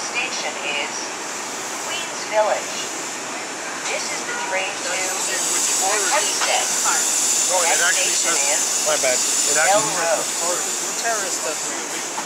station is Queens Village. This is the train to Hempstead. It Next station says. is My bad. It Bell actually Road. Terrorist.